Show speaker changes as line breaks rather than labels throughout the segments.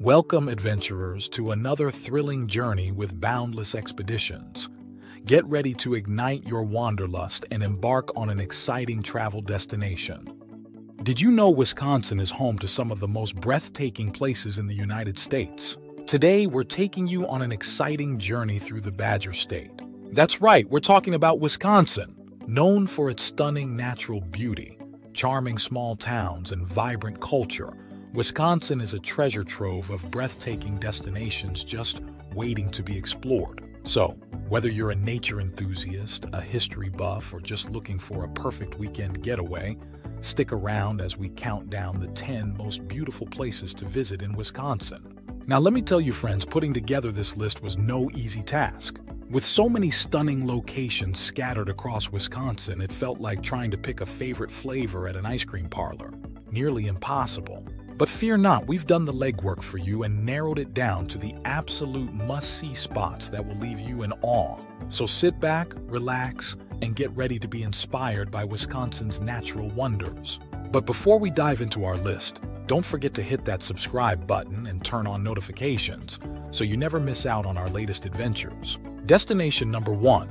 Welcome, adventurers, to another thrilling journey with Boundless Expeditions. Get ready to ignite your wanderlust and embark on an exciting travel destination. Did you know Wisconsin is home to some of the most breathtaking places in the United States? Today, we're taking you on an exciting journey through the Badger State. That's right, we're talking about Wisconsin, known for its stunning natural beauty, charming small towns, and vibrant culture. Wisconsin is a treasure trove of breathtaking destinations just waiting to be explored. So, whether you're a nature enthusiast, a history buff, or just looking for a perfect weekend getaway, stick around as we count down the 10 most beautiful places to visit in Wisconsin. Now, let me tell you, friends, putting together this list was no easy task. With so many stunning locations scattered across Wisconsin, it felt like trying to pick a favorite flavor at an ice cream parlor. Nearly impossible. But fear not, we've done the legwork for you and narrowed it down to the absolute must-see spots that will leave you in awe. So sit back, relax, and get ready to be inspired by Wisconsin's natural wonders. But before we dive into our list, don't forget to hit that subscribe button and turn on notifications so you never miss out on our latest adventures. Destination number one,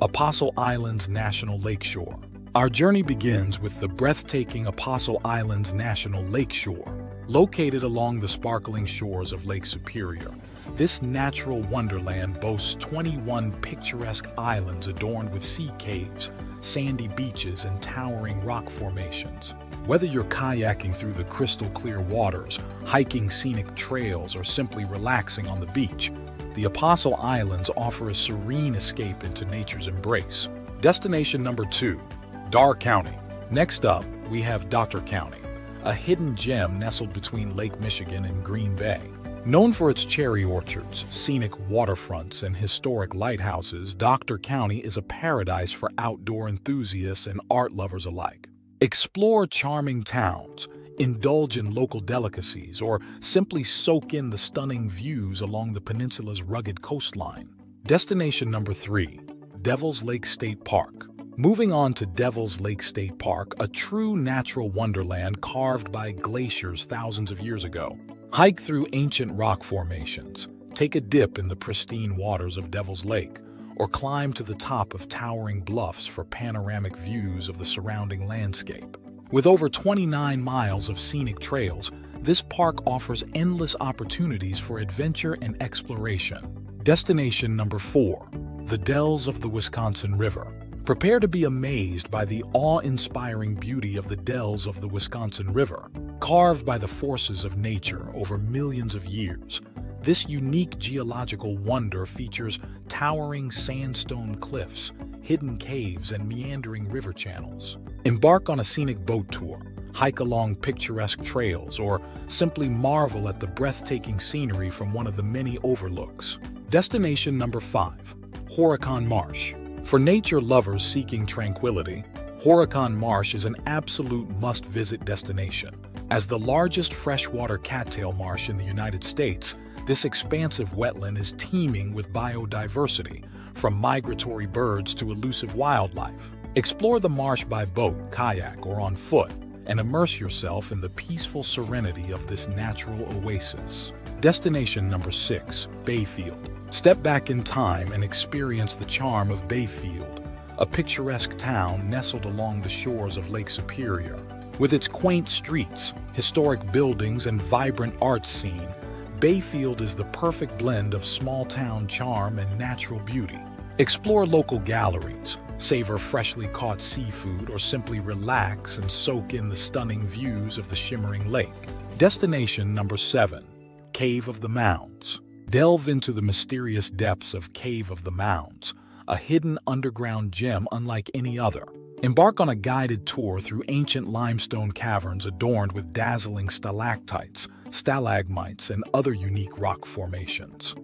Apostle Islands National Lakeshore. Our journey begins with the breathtaking Apostle Islands National Lakeshore, Located along the sparkling shores of Lake Superior, this natural wonderland boasts 21 picturesque islands adorned with sea caves, sandy beaches, and towering rock formations. Whether you're kayaking through the crystal clear waters, hiking scenic trails, or simply relaxing on the beach, the Apostle Islands offer a serene escape into nature's embrace. Destination number two, Door County. Next up, we have Door County a hidden gem nestled between Lake Michigan and Green Bay. Known for its cherry orchards, scenic waterfronts, and historic lighthouses, Door County is a paradise for outdoor enthusiasts and art lovers alike. Explore charming towns, indulge in local delicacies, or simply soak in the stunning views along the peninsula's rugged coastline. Destination number three, Devil's Lake State Park. Moving on to Devil's Lake State Park, a true natural wonderland carved by glaciers thousands of years ago. Hike through ancient rock formations, take a dip in the pristine waters of Devil's Lake, or climb to the top of towering bluffs for panoramic views of the surrounding landscape. With over 29 miles of scenic trails, this park offers endless opportunities for adventure and exploration. Destination number 4. The Dells of the Wisconsin River. Prepare to be amazed by the awe-inspiring beauty of the dells of the Wisconsin River. Carved by the forces of nature over millions of years, this unique geological wonder features towering sandstone cliffs, hidden caves, and meandering river channels. Embark on a scenic boat tour, hike along picturesque trails, or simply marvel at the breathtaking scenery from one of the many overlooks. Destination number 5. Horicon Marsh for nature lovers seeking tranquility, Horicon Marsh is an absolute must-visit destination. As the largest freshwater cattail marsh in the United States, this expansive wetland is teeming with biodiversity, from migratory birds to elusive wildlife. Explore the marsh by boat, kayak, or on foot, and immerse yourself in the peaceful serenity of this natural oasis. Destination number 6, Bayfield. Step back in time and experience the charm of Bayfield, a picturesque town nestled along the shores of Lake Superior. With its quaint streets, historic buildings, and vibrant art scene, Bayfield is the perfect blend of small-town charm and natural beauty. Explore local galleries, savor freshly caught seafood, or simply relax and soak in the stunning views of the shimmering lake. Destination number 7. Cave of the Mounds Delve into the mysterious depths of Cave of the Mounds, a hidden underground gem unlike any other. Embark on a guided tour through ancient limestone caverns adorned with dazzling stalactites, stalagmites, and other unique rock formations.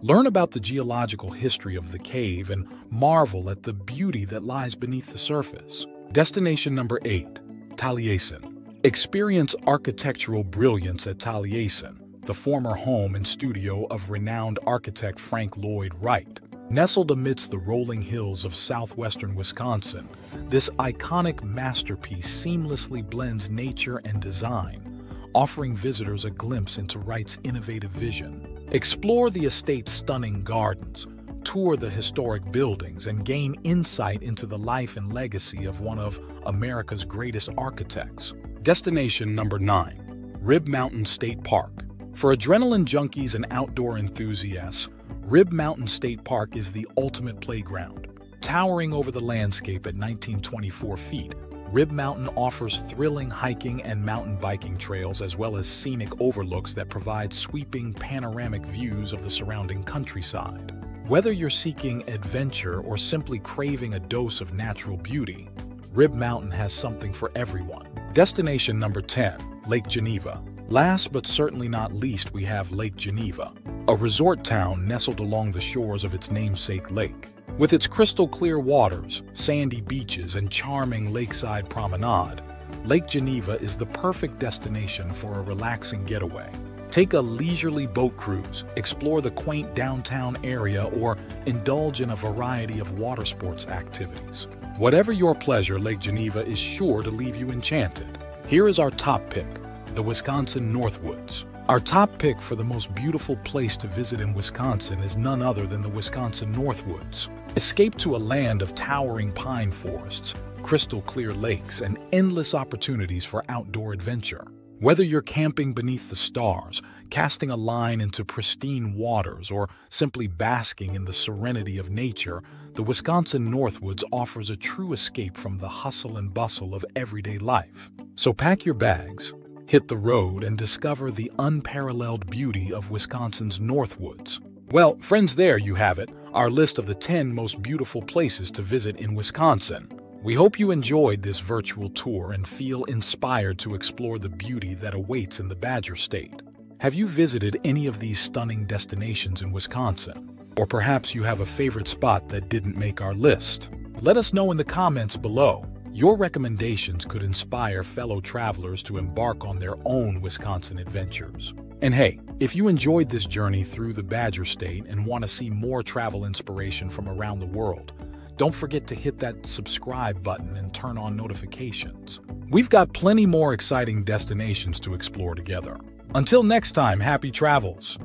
Learn about the geological history of the cave and marvel at the beauty that lies beneath the surface. Destination number 8. Taliesin. Experience architectural brilliance at Taliesin, the former home and studio of renowned architect Frank Lloyd Wright. Nestled amidst the rolling hills of southwestern Wisconsin, this iconic masterpiece seamlessly blends nature and design, offering visitors a glimpse into Wright's innovative vision. Explore the estate's stunning gardens, tour the historic buildings, and gain insight into the life and legacy of one of America's greatest architects. Destination number 9. Rib Mountain State Park. For adrenaline junkies and outdoor enthusiasts, Rib Mountain State Park is the ultimate playground. Towering over the landscape at 1924 feet, Rib Mountain offers thrilling hiking and mountain biking trails as well as scenic overlooks that provide sweeping panoramic views of the surrounding countryside. Whether you're seeking adventure or simply craving a dose of natural beauty, Rib Mountain has something for everyone. Destination number 10, Lake Geneva. Last but certainly not least, we have Lake Geneva, a resort town nestled along the shores of its namesake lake. With its crystal clear waters, sandy beaches, and charming lakeside promenade, Lake Geneva is the perfect destination for a relaxing getaway. Take a leisurely boat cruise, explore the quaint downtown area, or indulge in a variety of water sports activities. Whatever your pleasure, Lake Geneva is sure to leave you enchanted. Here is our top pick, the Wisconsin Northwoods. Our top pick for the most beautiful place to visit in Wisconsin is none other than the Wisconsin Northwoods. Escape to a land of towering pine forests, crystal clear lakes, and endless opportunities for outdoor adventure. Whether you're camping beneath the stars, casting a line into pristine waters, or simply basking in the serenity of nature, the Wisconsin Northwoods offers a true escape from the hustle and bustle of everyday life. So pack your bags, hit the road, and discover the unparalleled beauty of Wisconsin's Northwoods. Well, friends, there you have it, our list of the 10 most beautiful places to visit in Wisconsin. We hope you enjoyed this virtual tour and feel inspired to explore the beauty that awaits in the Badger State. Have you visited any of these stunning destinations in Wisconsin? Or perhaps you have a favorite spot that didn't make our list? Let us know in the comments below. Your recommendations could inspire fellow travelers to embark on their own Wisconsin adventures. And hey, if you enjoyed this journey through the Badger State and want to see more travel inspiration from around the world, don't forget to hit that subscribe button and turn on notifications. We've got plenty more exciting destinations to explore together. Until next time, happy travels!